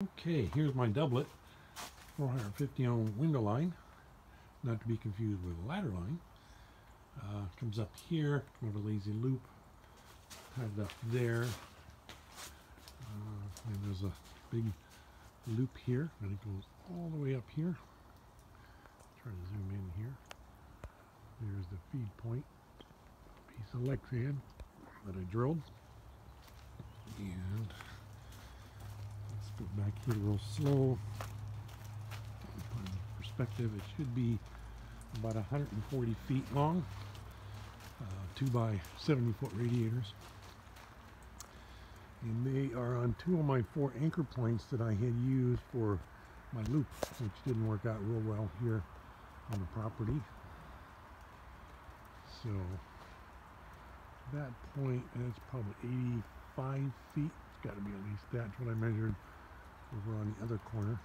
Okay, here's my doublet, 450 ohm window line, not to be confused with ladder line. Uh, comes up here, of a lazy loop, tied up there. Uh, and there's a big loop here, and it goes all the way up here. Try to zoom in here. There's the feed point, piece of Lexan that I drilled. And back here real slow. Put in perspective, it should be about 140 feet long. Uh, 2 by 70 foot radiators. And they are on two of my four anchor points that I had used for my loop, which didn't work out real well here on the property. So that point is probably 85 feet. It's got to be at least. That's what I measured over on the other corner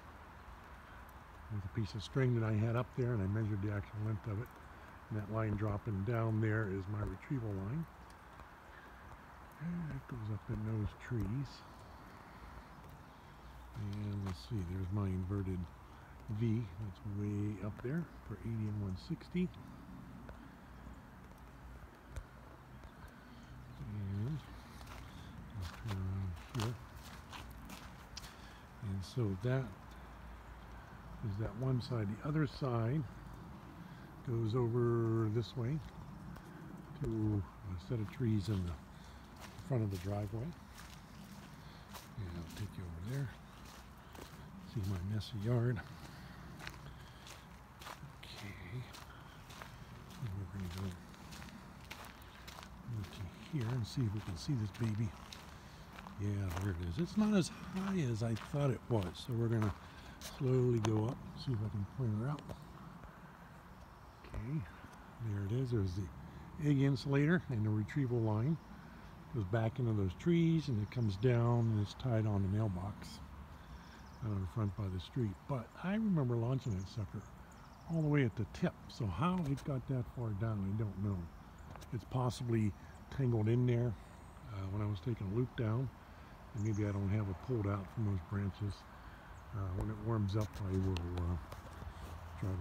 with a piece of string that I had up there and I measured the actual length of it. And that line dropping down there is my retrieval line. And that goes up in those trees. And let's see, there's my inverted V. That's way up there for 80 and 160. And I'll turn around here. So that is that one side. The other side goes over this way to a set of trees in the front of the driveway. And I'll take you over there. See my messy yard. Okay. And we're going to go over to here and see if we can see this baby. Yeah, there it is. It's not as high as I thought it was. So we're going to slowly go up, see if I can point her out. Okay, there it is. There's the egg insulator and the retrieval line. Goes back into those trees and it comes down and it's tied on the mailbox out in front by the street. But I remember launching that sucker all the way at the tip. So how it got that far down, I don't know. It's possibly tangled in there uh, when I was taking a loop down. Maybe I don't have it pulled out from those branches. Uh, when it warms up, I will uh, try to